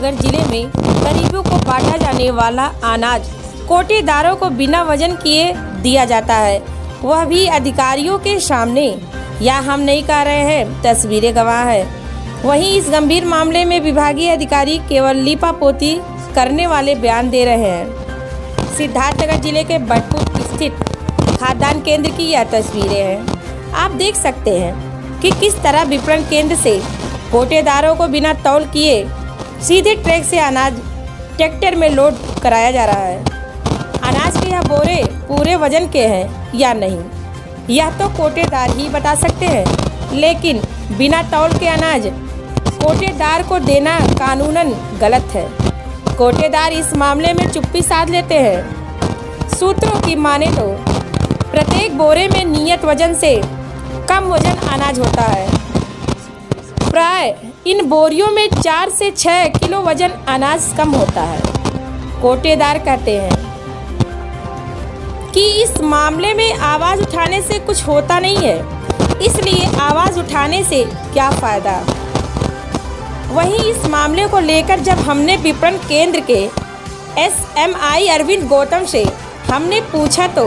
सिद्धार्थनगर ज़िले में गरीबों को बांटा जाने वाला अनाज कोटेदारों को बिना वज़न किए दिया जाता है। वह भी अधिकारियों के सामने। या हम नहीं कह रहे हैं, तस्वीरें गवाह है। वहीं इस गंभीर मामले में विभागीय अधिकारी केवल लिपा पोती करने वाले बयान दे रहे हैं। सिद्धार्थनगर ज़िले के बटपुर स्थित खाद्यान्न केंद्र की यह तस्वीरें हैं। आप देख सकते हैं कि किस तरह विपणन केंद्र से कोटेदारों को बिना तौल किए सीधे ट्रैक से अनाज ट्रैक्टर में लोड कराया जा रहा है। अनाज के यह बोरे पूरे वज़न के हैं या नहीं? यह तो कोटेदार ही बता सकते हैं, लेकिन बिना तौल के अनाज कोटेदार को देना कानूनन गलत है। कोटेदार इस मामले में चुप्पी साध लेते हैं। सूत्रों की माने तो प्रत्येक बोरे में नियत वज़न से कम वज़न अनाज होता है। प्राय इन बोरियों में चार से छः किलो वज़न अनाज कम होता है। कोटेदार कहते हैं कि इस मामले में आवाज़ उठाने से कुछ होता नहीं है। इसलिए आवाज़ उठाने से क्या फ़ायदा? वहीं इस मामले को लेकर जब हमने विपणन केंद्र के S M I Arvind Gautam से हमने पूछा तो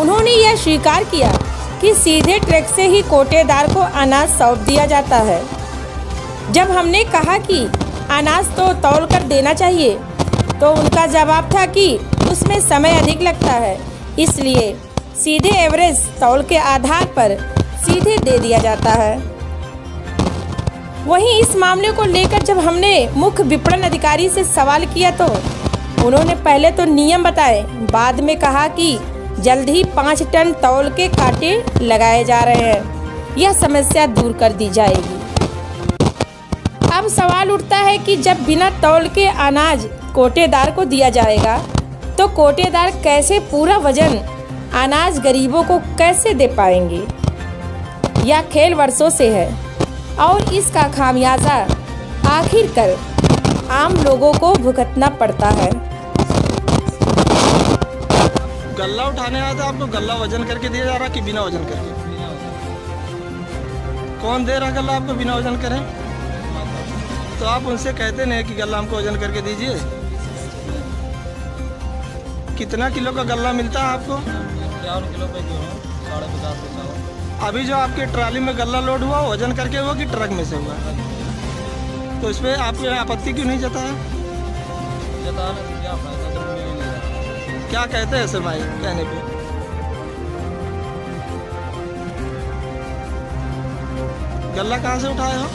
उन्होंने यह स्वीकार किया कि सीधे ट्रक से ही कोटेदार को अनाज सौंप दिया जाता है। जब हमने कहा कि अनाज तो तौल कर देना चाहिए तो उनका जवाब था कि उसमें समय अधिक लगता है। इसलिए सीधे एवरेज तौल के आधार पर सीधे दे दिया जाता है। वहीं इस मामले को लेकर जब हमने मुख्य विपणन अधिकारी से सवाल किया तो उन्होंने पहले तो नियम बताए, बाद में कहा कि जल्द ही पाँच टन तौल के कांटे लगाए जा रहे हैं। यह समस्या दूर कर दी जाएगी। सवाल उठता है कि जब बिना तौल के अनाज कोटेदार को दिया जाएगा तो कोटेदार कैसे पूरा वज़न अनाज गरीबों को कैसे दे पाएँगे? यह खेल वर्षों से है और इसका खामियाजा आखिर कर आम लोगों को भुगतना पड़ता है। गल्ला उठाने आया था, आपको गल्ला वज़न करके दिया जा रहा कि बिना वज़न करके कौन दे रहा गल्ला आपको बिना वज़न करे? तो आप उनसे कहते नहीं कि गल्ला हमको वज़न करके दीजिए। कितना किलो का गल्ला मिलता है आपको? किलो पे है? अभी जो आपके ट्राली में गल्ला लोड हुआ वज़न करके हुआ कि ट्रक में से हुआ? तो इस पर आपको आपत्ति क्यों नहीं जताया? जताने क्या ही कहते हैं सर भाई कहने पे? गल्ला कहाँ से उठाए हो?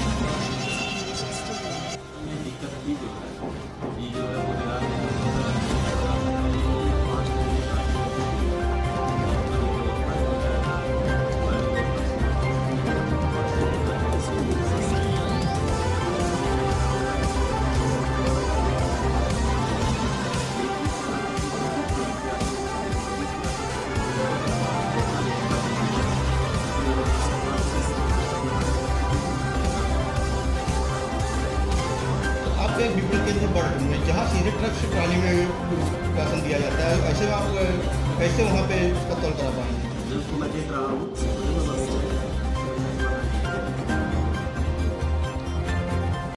बिल्कुल विपणन केंद्र बढ़ रही है। जहाँ सीधे ट्रक से ट्राली में राशन दिया जाता है, ऐसे आप कैसे वहाँ पे उसका तौल करा पाएँगे।